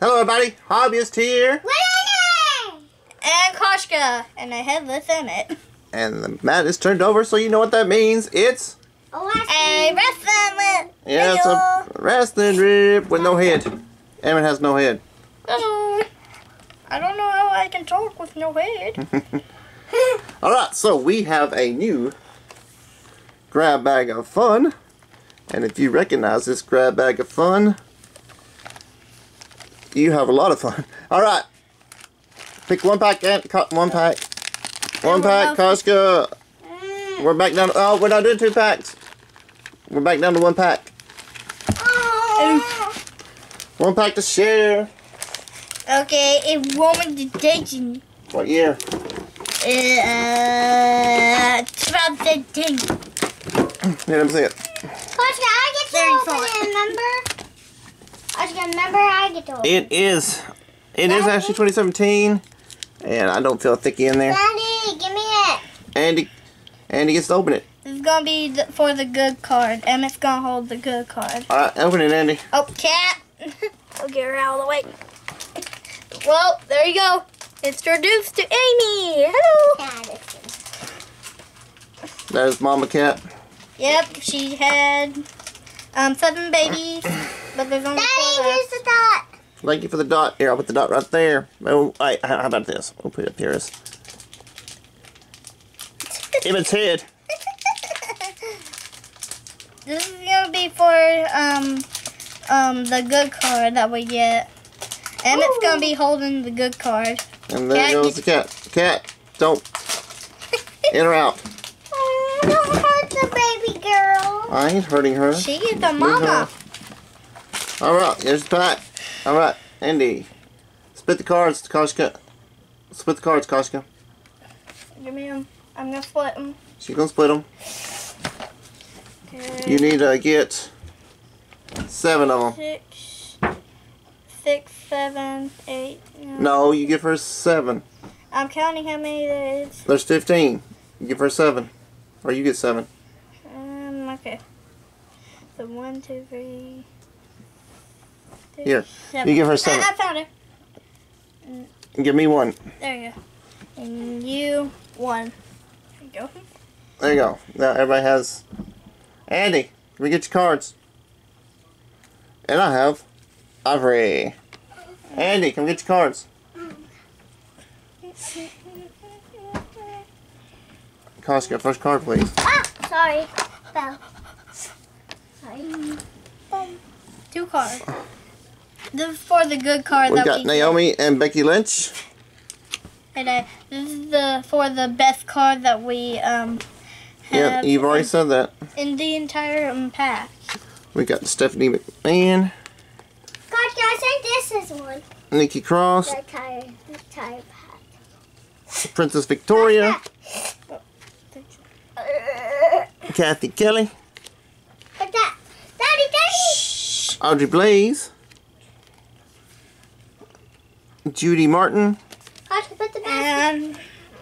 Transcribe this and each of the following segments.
Hello, everybody. Hobbyist here. And Koshka. And I have this in it. And the mat is turned over, so you know what that means. It's A wrestling yeah, it's a wrestling rib with no head. Emmett has no head. Hello. I don't know how I can talk with no head. All right, so we have a new grab bag of fun, and if you recognize this grab bag of fun, you have a lot of fun. All right, pick one pack and cut one pack. One pack, Koshka. Mm. We're back down. Oh, we're not doing two packs. We're back down to one pack. Ah. One pack to share. Okay, it won't dating. What year? Uh, uh 2013. Yeah, let me see it. Koshka, I get to open it, remember? Koshka, remember I get to open It is. It is actually 2017, and I don't feel a thicky in there. Daddy, give me it. Andy, Andy gets to open it. This is gonna be the, for the good card. Emmett's gonna hold the good card. All right, open it, Andy. Oh, cat! I'll get her out of the way. Well, there you go. Introduced to Amy. Hello. That is Mama Cat. Yep, she had um seven babies, but there's only Daddy, four here's left. the dot. Thank you for the dot. Here, I'll put the dot right there. Oh, wait, how about this? We'll put it up here. As it's head. This is gonna be for um um the good card that we get. and Ooh. gonna be holding the good card. And there Cat, goes the cat. Cat, don't. In or out. Oh, don't hurt the baby girl. I ain't hurting her. she is the mama. All right, here's the pack. All right, Andy. Split the cards, Koshka. Split the cards, Koshka. Give me them. I'm gonna split them. She's gonna split them. Okay. You need to get seven of them. Six, six, seven, eight. nine. No, you give her seven. I'm counting how many there is. There's 15. You give her seven. Or you get seven. Um, okay. So one, two, three. Here, seven. you give her seven. I, I found her. Give me one. There you go. And you one. There you go. There you go. Now everybody has. Andy, can we get your cards? And I have Ivory. Andy, come get your cards. Koshka, first card, please. Ah, sorry. Fell. Sorry. Two cards. This is for the good card that We that got we Naomi and Becky Lynch. And uh, this is the for the best card that we um Yeah, have you've already said that. in the entire um, pack. We got Stephanie McMahon, Koshka, I think this is one. Nikki Cross, The tire, the tire pack. Princess Victoria, Kathy Kelly, But that, Daddy, Daddy. Audrey Blaze, Judy Martin, Koshka, put the basket. And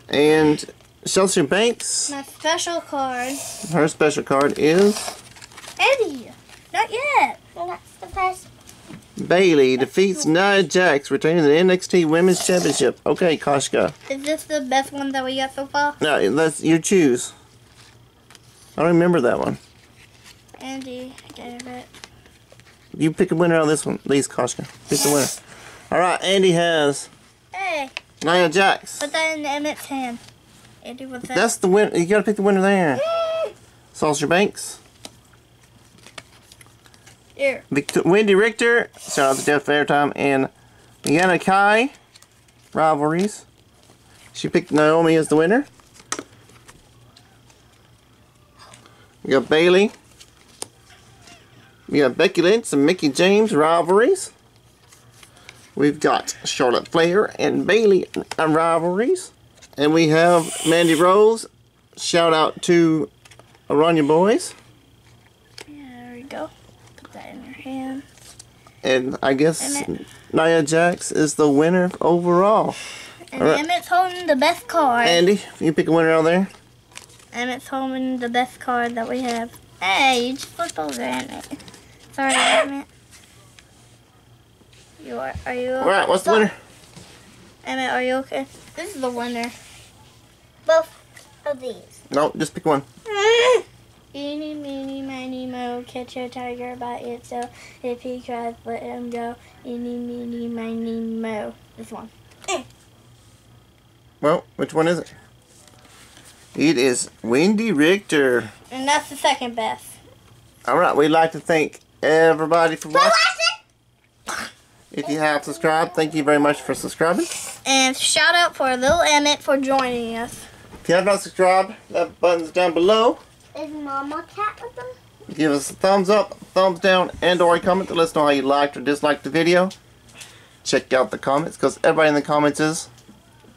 and Chelsea Banks. my special card, Her special card is Eddie. Not yet. And that's the best. Bayley defeats Nia Jax, retaining the NXT Women's Championship. Okay, Koshka. Is this the best one that we got so far? No, let's you choose. I don't remember that one. Andy gave it. You pick a winner on this one, please, Koshka. Pick the winner. All right, Andy has Hey, Nia Jax. put that in Emmett's hand. Andy, what's that? That's the win. You gotta pick the winner there. Sasha Banks, Here. Victor- Wendi Richter. Shout out to Jeff Airtime and Yana Kai. Rivalries. She picked Naomi as the winner. We got Bayley. We got Becky Lynch and Mickie James rivalries. We've got Charlotte Flair and Bayley rivalries. And we have Mandy Rose. Shout out to Aranya Boys. Yeah, there we go. Put that in your hand. And I guess And Nia Jax is the winner overall. And Alright. Emmett's holding the best card. Andy, you pick a winner out there. Emmett's holding the best card that we have. Hey, you just flipped over Emmett. Sorry, Emmett. You are, are you All right, what's the winner? Emmett, are you okay? This is the winner. Both of these. No, just pick one. Eeny, meeny, miny, mo, catch a tiger by its tail. If he cries, let him go. Eeny, meeny, miny, mo. This one. Eh. Well, which one is it? It is Wendi Richter. And that's the second best. All right, we'd like to thank everybody for watching. If you have subscribed, thank you very much for subscribing. And shout out for little Emmett for joining us. If you have not subscribed, that button's down below. Is Mama Cat with them? Give us a thumbs up, thumbs down, and or a comment to let us know how you liked or disliked the video. Check out the comments, because everybody in the comments is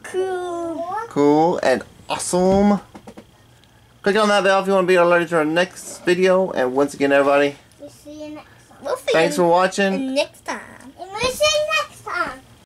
Cool. cool and awesome. Click on that bell if you want to be alerted to our next video. And once again, everybody, We'll see you next time. We'll see thanks you for watching. next time.